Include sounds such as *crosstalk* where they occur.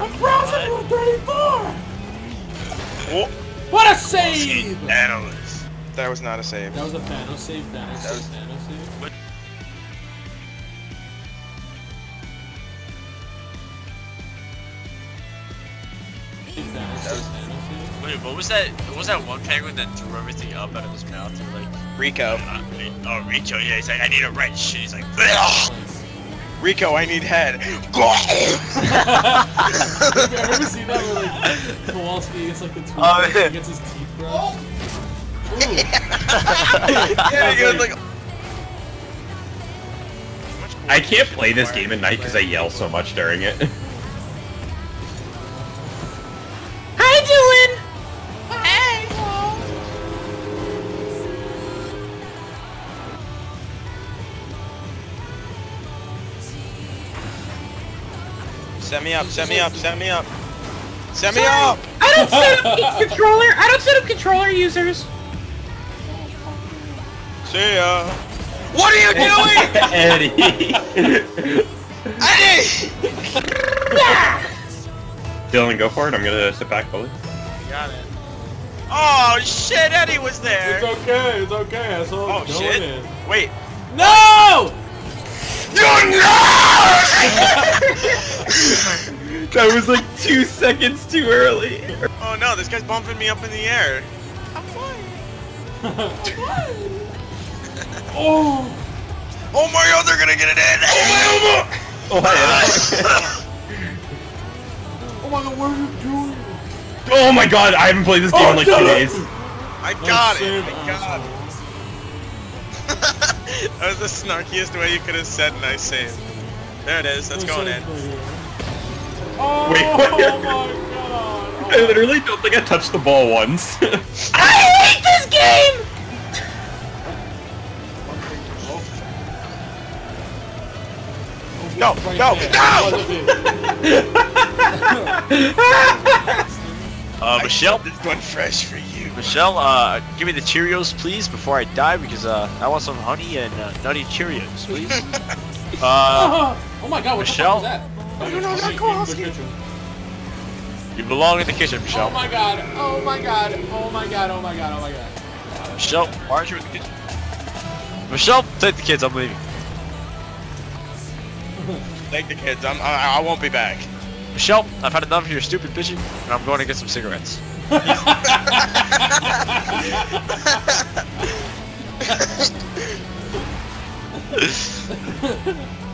I'm crossing with 34! Oh, What a save! Thanos. That was not a save. That was a Thanos save, Thanos That save, was- Thanos save. Save, Thanos save, Thanos save. Wait, what was that? What was that one penguin that threw everything up out of his mouth? And like, Rico. uh, oh, Rico. yeah, he's like, I need a right shit. He's like, "Ugh." Rico, I need head. Have you ever seen that where like Kowalski gets like the and gets his teeth brushed? Yeah, he goes like. I can't play this game at night because I yell so much during it. *laughs* Set me up, set me up, set me up. Set me up! I don't set up *laughs* controller. I don't set up controller users. See ya. What are you doing? *laughs* Eddie! Eddie! *laughs* Dylan, go for it. I'm gonna sit back fully. got it. Oh shit, Eddie was there. It's okay, it's okay, I saw Oh it going shit. in. Wait. No! That was like two seconds too early. Oh no, this guy's bumping me up in the air. I'm flying. *laughs* oh! Oh my god, they're gonna get it in! Oh my god! *laughs* Oh, hi, *laughs* Oh my god, what are you doing? oh my god, I haven't played this game Oh, in like two days. I got it! save I got it! that was the snarkiest way you could have said nice save. There it is, that's There's going in. Something here. Oh, Wait, oh my god! *laughs* I literally don't think I touched the ball once. *laughs* I hate this game! No, Right no, there. no! That was it. *laughs* Uh, Michelle, This one fresh for you. Michelle, uh, give me the Cheerios, please, before I die, because uh, I want some honey and uh, nutty Cheerios, please. uh, oh my god, what Michelle? the fuck is that? Oh, no, no, no, not Kowalski. you belong in the kitchen, Michelle. Oh my god, oh my god, oh my god, oh my god, oh my god. Michelle, why aren't you in the kitchen? Michelle, take the kids. I'm leaving. *laughs* Take the kids, I'm, I, I won't be back. Michelle, I've had enough of your stupid bitching, and I'm going to get some cigarettes. *laughs* *laughs*